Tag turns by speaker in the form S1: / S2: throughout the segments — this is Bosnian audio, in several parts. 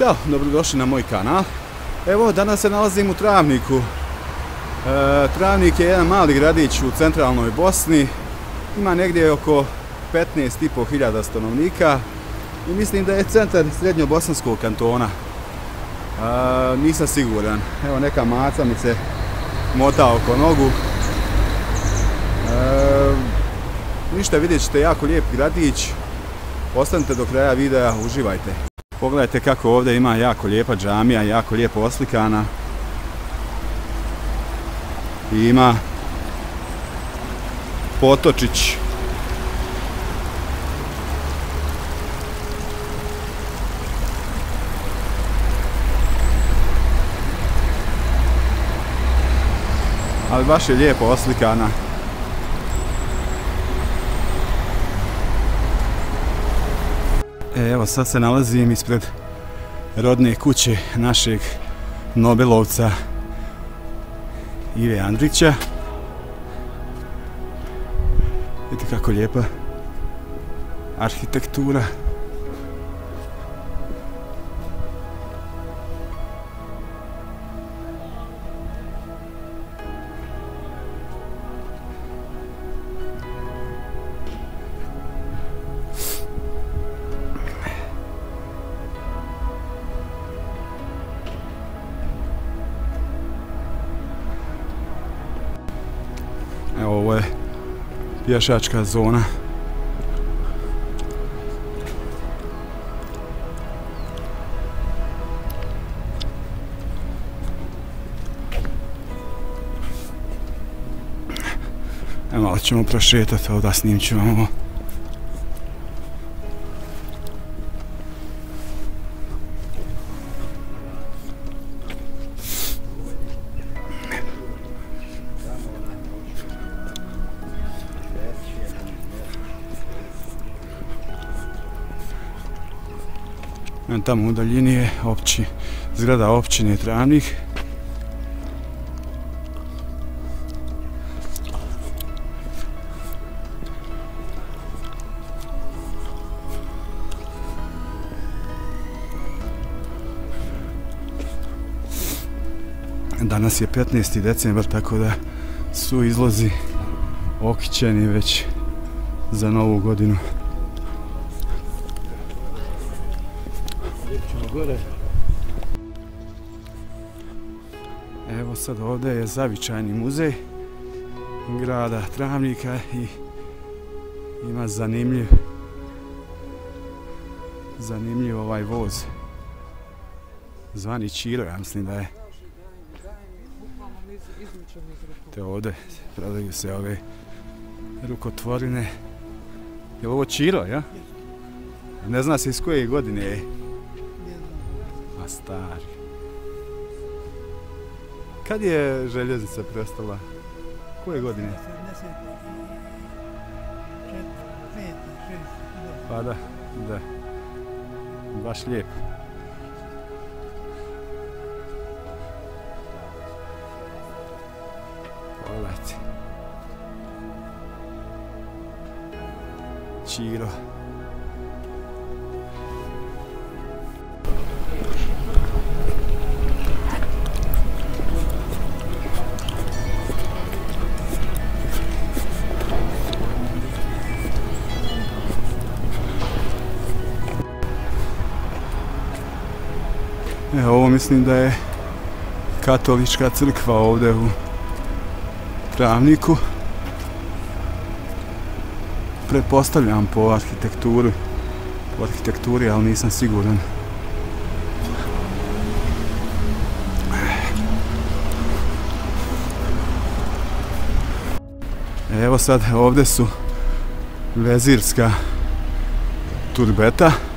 S1: Ćao, dobrodošli na moj kanal. Evo, danas se nalazim u Travniku. E, Travnik je jedan mali gradić u centralnoj Bosni. Ima negdje oko 15.500 hiljada stanovnika. I mislim da je centar srednjobosanskog kantona. E, nisam siguran. Evo, neka maca mi se mota oko nogu. E, ništa, vidjet ćete jako lijep gradić. Ostanite do kraja videa, uživajte. Pogledajte kako ovdje ima jako lijepa džamija, jako lijepo oslikana. I ima potočić. Ali baš je lijepo oslikana. E, evo sad se nalazim ispred rodne kuće našeg Nobelovca Ive Andrića. Vidite kako lijepa arhitektura. Pješačka zona. Evo malo ćemo prošetati ovdje snimit ću ovo. Tamo u daljini je opći, zgrada općine Travnik. Danas je 15. decembar, tako da su izlazi okićeni već za novu godinu. Gore. Evo sad ovdje je zavičajni muzej grada Travnika i ima zanimljiv zanimljiv ovaj voz zvani Čiro, ja mislim da je te ovdje prodaju se ove rukotvorine je ovo Čiro, ja? Ne zna se iz koje godine je stari. Kad je željeznica prestala? Koje godine? 75. Pa da, da. Baš lijep. Pogledajte. Čiro. Čiro. Mislim da je katolička crkva ovde u Travniku. Pretpostavljam po arhitekturi, po arhitekturi, ali nisam siguran. Evo sad, ovde su vezirska turbeta.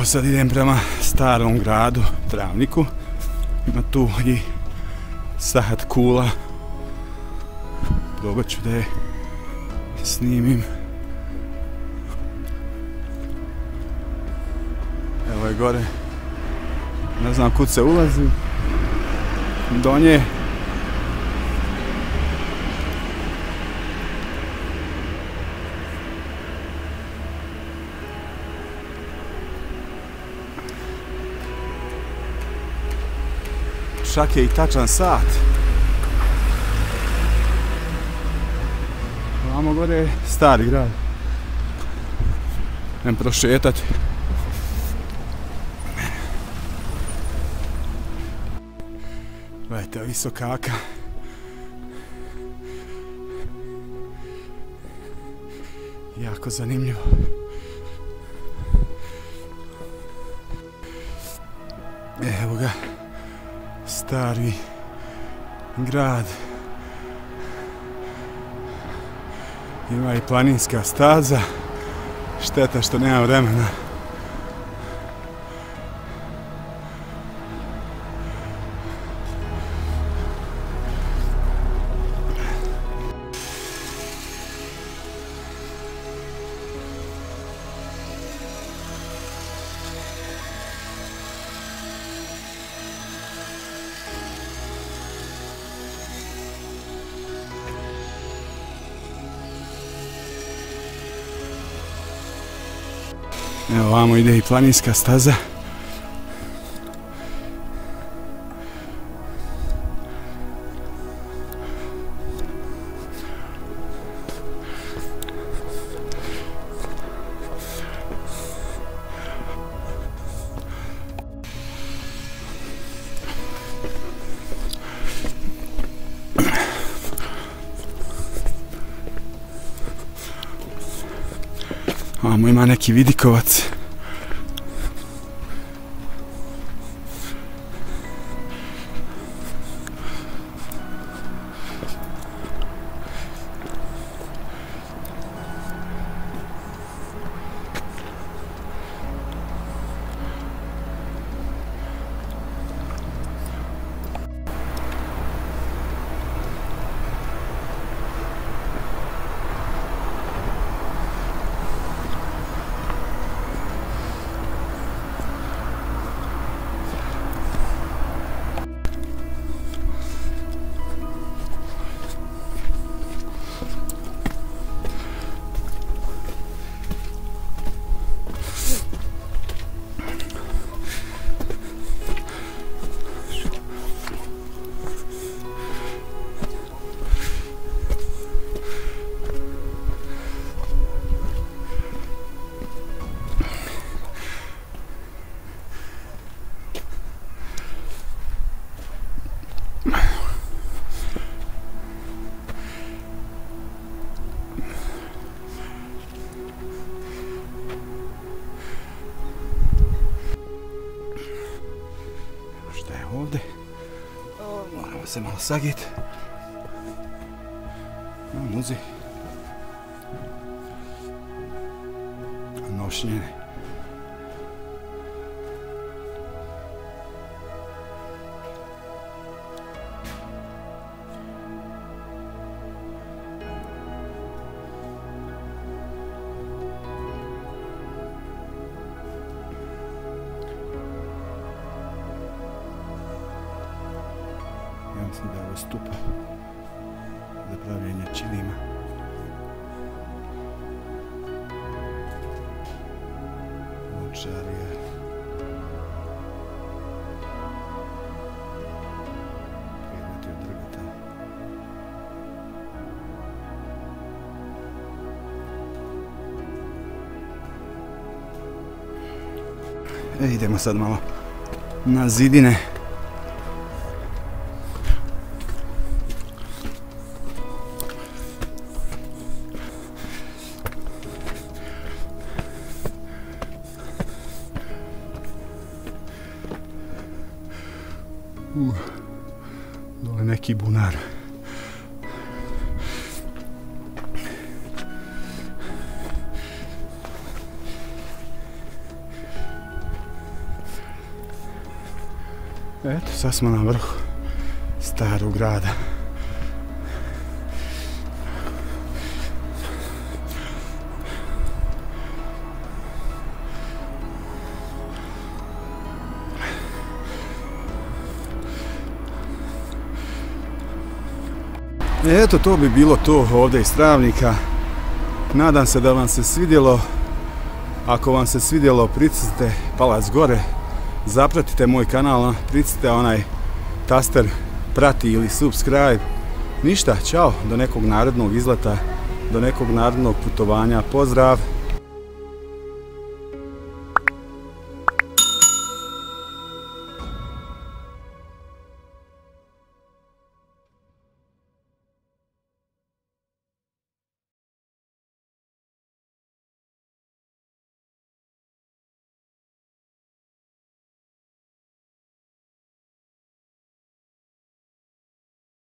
S1: Evo sad idem prema starom gradu, Travniku. Ima tu i Sahat kula. Probat ću da je snimim. Evo je gore. Ne znam kud se ulazi. Do nje. Čak je i tačan sat. Vamo gore je stari grad. Nem prošetati. Gledajte, visokaka. Jako zanimljivo. Evo ga. Stari grad. Ima i planinska staza. Šteta što nema vremena. Evo, vamo ide i planinska staza. Vamo ima neki vidikovac. Sema, sag it. Nuzi. Nošine. Mislim da je ovo stupa za pravljenje čilima. Močarija. Predmeti od drveta. E, idemo sad malo na zidine. Uh, dole neki bunar. Eto, sad smo na vrhu starog grada. E, eto, to bi bilo to ovdje iz Travnika. Nadam se da vam se svidjelo. Ako vam se svidjelo, pritisnite palac gore. Zapratite moj kanal, pritisnite onaj taster prati ili subscribe. Ništa, čao, do nekog narednog izleta, do nekog narednog putovanja. Pozdrav!